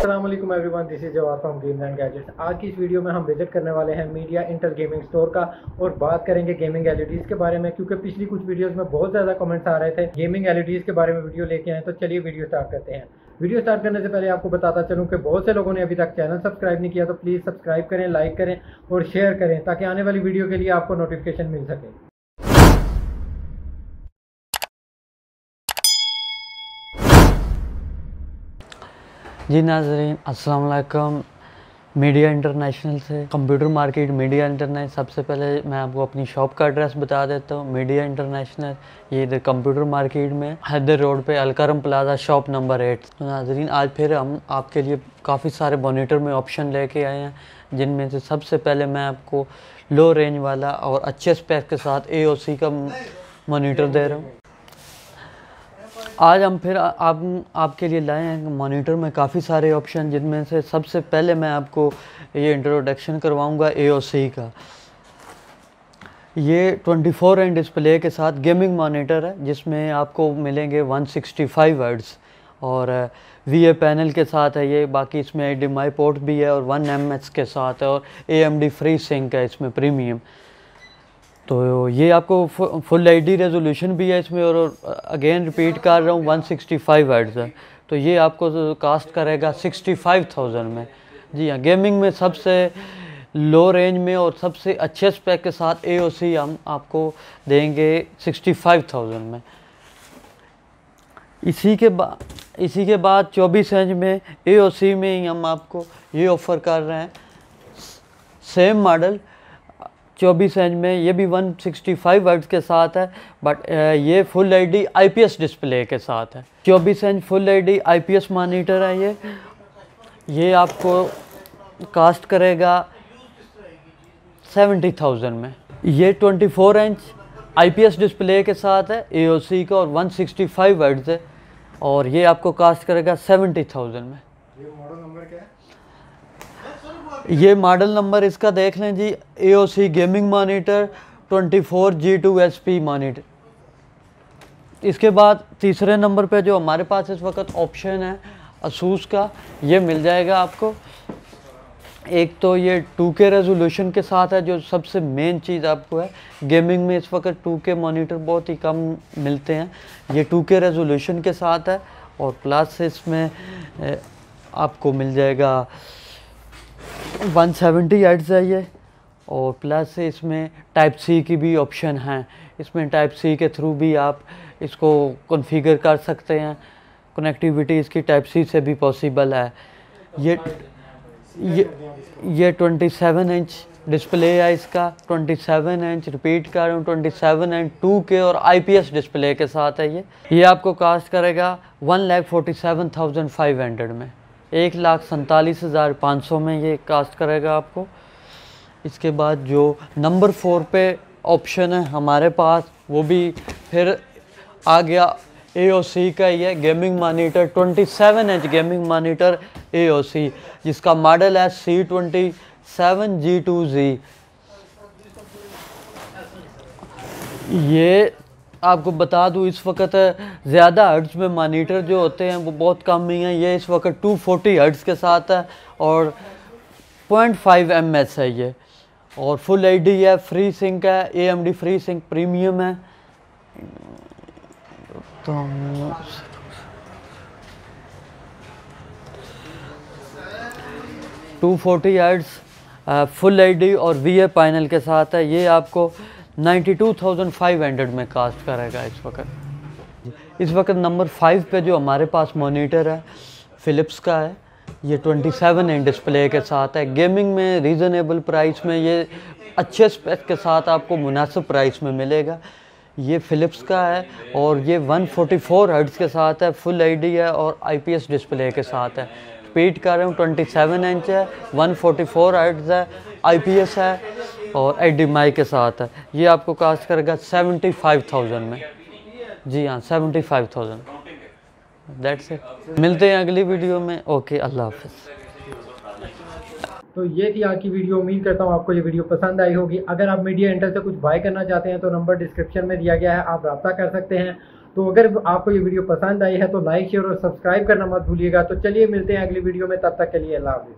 वालेकुम everyone this is Jawab from game and gadgets आज की इस वीडियो में हम विज़िट करने वाले हैं मीडिया इंटर गेमिंग स्टोर का और बात करेंगे गेमिंग एलईडीज के बारे में, क्योंकि पिछली कुछ वीडियोस में बहुत ज़्यादा कमेंट्स आ रहे थे गेमिंग एलईडीज के बारे में वीडियो लेके आए तो चलिए वीडियो स्टार्ट करते हैं। वीडियो स्टार्ट करने से पहले आपको बताता चलूँ कि बहुत से लोगों ने अभी तक चैनल सब्सक्राइब नहीं किया तो प्लीज़ सब्सक्राइब करें लाइक करें और शेयर करें, ताकि आने वाली वीडियो के लिए आपको नोटिफिकेशन मिल सके। जी नाजरीन अस्सलाम वालेकुम मीडिया इंटरनेशनल से, कंप्यूटर मार्केट मीडिया इंटरनेट, सबसे पहले मैं आपको अपनी शॉप का एड्रेस बता देता हूँ, मीडिया इंटरनेशनल। ये इधर कंप्यूटर मार्केट में, हैदर रोड पे, Alkaram plaza, shop number eight. तो नाजरीन, आज फिर हम आपके लिए काफ़ी सारे मोनीटर में ऑप्शन लेके आए हैं, जिनमें से सबसे पहले मैं आपको लो रेंज वाला और अच्छे स्पेक के साथ ए का मोनीटर दे रहा हूँ। आज हम फिर आप आपके लिए लाए हैं मॉनिटर में काफ़ी सारे ऑप्शन जिनमें से सबसे पहले मैं आपको ये इंट्रोडक्शन करवाऊँगा ए का। ये 24 फोर इंच डिस्प्ले के साथ गेमिंग मॉनिटर है, जिसमें आपको मिलेंगे 165 सिक्सटी और वी ए पैनल के साथ है ये, बाकी इसमें एच पोर्ट भी है और वन एम के साथ है और ए फ्री सिंक है इसमें प्रीमियम तो ये आपको फुल एच डी रेजोल्यूशन भी है इसमें और अगेन रिपीट कर रहा हूँ 165 सिक्सटी है। तो ये आपको कास्ट करेगा 65,000 में। जी हाँ गेमिंग में सबसे लो रेंज में और सबसे अच्छे स्पेक के साथ ए हम आपको देंगे 65,000 में। इसी के बाद इसी के बाद 24 इंच में ए में ही हम आपको ये ऑफ़र कर रहे हैं। सेम मॉडल चौबीस इंच में, ये भी 165 सिक्सटी के साथ है बट ये फुल एच आईपीएस डिस्प्ले के साथ है। चौबीस inch full H IPS monitor है ये। ये आपको कास्ट करेगा सेवेंटी थाउज़ेंड में। ये 24 इंच आईपीएस डिस्प्ले के साथ है एओसी का और 165 सिक्सटी है, और ये आपको कास्ट करेगा सेवेंटी थाउज़ेंड में ये मॉडल नंबर क्या है ये मॉडल नंबर इसका देख लें जी A gaming monitor 24 four G two S P monitor इसके बाद तीसरे नंबर पे जो हमारे पास इस वक्त ऑप्शन है असूस का, ये मिल जाएगा आपको। एक तो ये 2K रेजोल्यूशन के साथ है, जो सबसे मेन चीज़ आपको है। गेमिंग में इस वक्त 2K मॉनिटर बहुत ही कम मिलते हैं। ये 2K रेजोल्यूशन के साथ है, और प्लस इसमें आपको मिल जाएगा 170 सेवेंटी एड्स है ये। और प्लस इसमें टाइप सी की भी ऑप्शन है। इसमें टाइप सी के थ्रू भी आप इसको कॉन्फ़िगर कर सकते हैं। कनेक्टिविटी इसकी टाइप सी से भी पॉसिबल है। ये ये ये 27 इंच डिस्प्ले है इसका। 27 इंच रिपीट कर रहा हूँ। 27 इंच 2K और आईपीएस डिस्प्ले के साथ है ये। ये आपको कास्ट करेगा one lakh forty seven thousand five hundred में। एक लाख सैंतालीस हज़ार पाँच सौ में ये कास्ट करेगा आपको। इसके बाद जो नंबर फोर पे ऑप्शन है हमारे पास, वो भी फिर आ गया ए ओ सी का ही है gaming monitor 27 inch gaming monitor A O C जिसका मॉडल है C twenty seven G two G ये आपको बता दूँ, इस वक्त ज़्यादा हर्ट्स में मानीटर जो होते हैं, वो बहुत कम ही हैं। ये इस वक्त 240 फोर्टी हर्ट्स के साथ है और 0.5 फाइव एम है ये। और फुल एच है, फ्री सिंक है, A M D free sync premium है। तो two forty hertz full H और वी ए पैनल के साथ है। ये आपको 92,500 में कास्ट करेगा इस वक्त। इस वक्त नंबर फाइव पे जो हमारे पास मोनीटर है फ़िलिप्स का है ये 27 इंच डिस्प्ले के साथ है। गेमिंग में रीज़नेबल प्राइस में ये अच्छे स्पेक के साथ आपको मुनासिब प्राइस में मिलेगा। ये फ़िलिप्स का है और ये 144 फोर्टी के साथ है फुल एच है और आईपीएस डिस्प्ले के साथ है। रिपीट कर रहे हूँ 27 इंच है 144 फोर्टी है आईपीएस है और एच डी के साथ ये आपको कास्ट करेगा सेवेंटी फाइव थाउज़ेंड में। जी हाँ seventy five thousand that's it मिलते हैं अगली वीडियो में। ओके अल्लाह हाफिज़ तो ये थी आज की वीडियो उम्मीद करता हूँ आपको ये वीडियो पसंद आई होगी। अगर आप मीडिया इंटर से कुछ बाय करना चाहते हैं तो नंबर डिस्क्रिप्शन में दिया गया है। आप रब्ता कर सकते हैं। तो अगर आपको ये वीडियो पसंद आई है तो लाइक शेयर और सब्सक्राइब करना मत भूलिएगा। तो चलिए मिलते हैं अगली वीडियो में। तब तक के लिए अल्लाह हाफिज़।